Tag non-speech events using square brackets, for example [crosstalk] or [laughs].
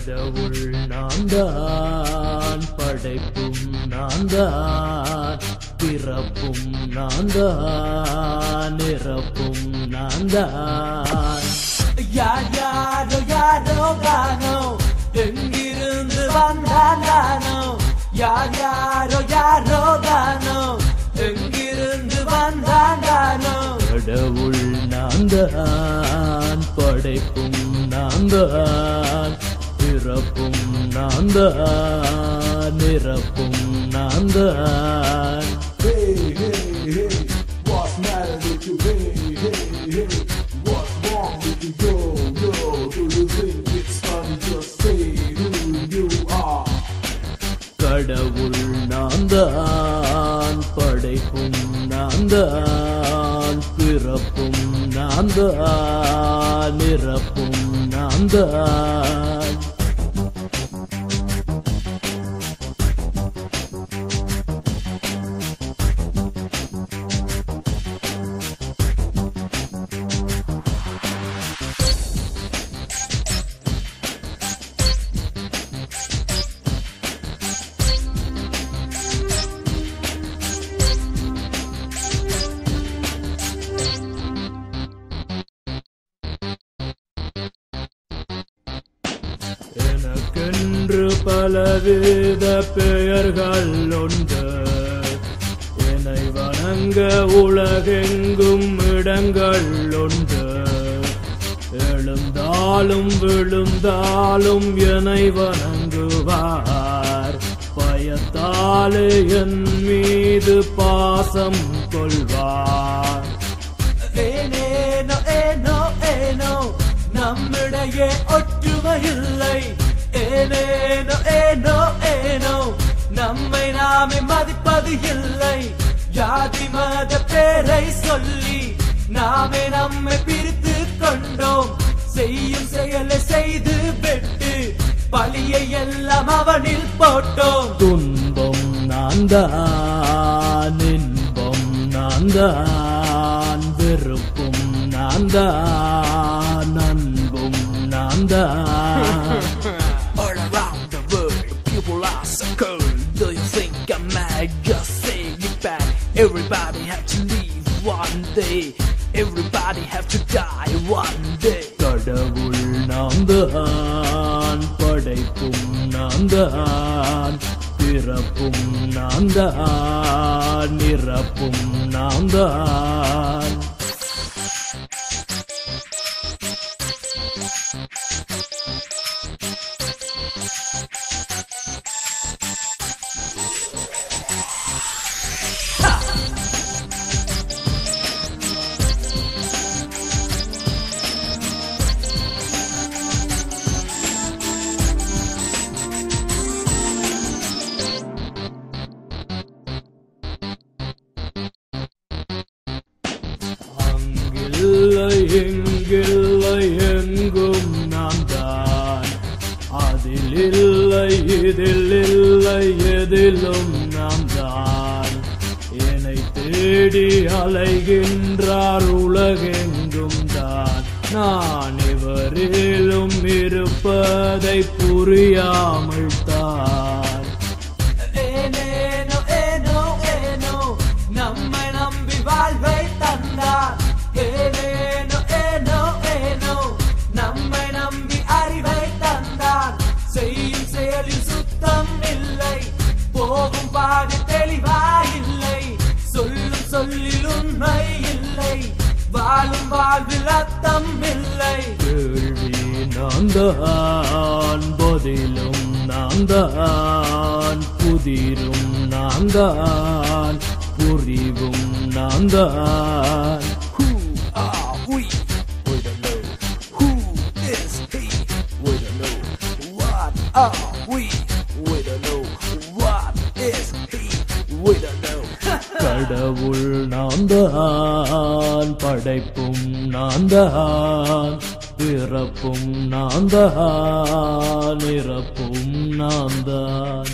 கடவுள் நான் தான் படைப்பும் நான் தான் பிறப்பும் நான் தான் இறப்பும் நான் தான் யார் யாரோ யாரோ தானோ எங்கிருந்து வந்தான் தானோ? யார் யாரோ யாரோ தானோ எங்கிருந்து வந்தான் தானோ? கடவுள் நான் தான் படைப்பும் நான் தான் பிறப்பும் நான் தான் நிறப்பும் நான் தான் கடவுள் நான் தான் படைப்பும் நான் தான் பிறப்பும் நான் தான் நிறப்பும் நான் தான் எனக்கென்று பலவித பெயர்கள் உண்டு. என்னை வணங்க உலகெங்கும் இடங்கள் உண்டு. எழுந்தாலும் விழுந்தாலும் என்னை வணங்குவார். பயத்தாலே என் மீது பாசம் கொள்வார். ஏனேனோ ஏனோ ஏனோ நம்மிடையே ஒற்றுமையில்லை நாமே மதிப்பது இல்லை. ஜாதி மத பேரை சொல்லி நாமே நம்மை பிரித்து கொண்டோம். செய்யும் செயலை செய்து விட்டு பழியை எல்லாம் அவனில் போட்டோம். துன்பம் நான் தான் இன்பம் நான் தான் வெறுப்பும் நான் தான் அன்பும் நான் தான் [laughs] All around. Day. Everybody have to die one day. கடவுள் நான் தான் படைப்பும் நான் தான் பிறப்பும் நான் தான் இறப்பும் நான் தான் இல்லை எங்கும் நான் தான். அதில் இல்லை இதில் இல்லை எதிலும் நாம் தான். என்னை தேடி அலைகின்றார் உலகெங்கும் தான். நான் இவரிலும் இருப்பதை புரியாமல் வாழ்வில் அர்த்தம் இல்லை. கேள்வி நான் தான் பதிலும் நான் தான் புதிரும் நான் தான் புரிவும் நான் தான் Who கடவுள் நான்தான் படைப்பும் நான்தான் பிறப்பும் நான்தான் இறப்பும் நான்தான்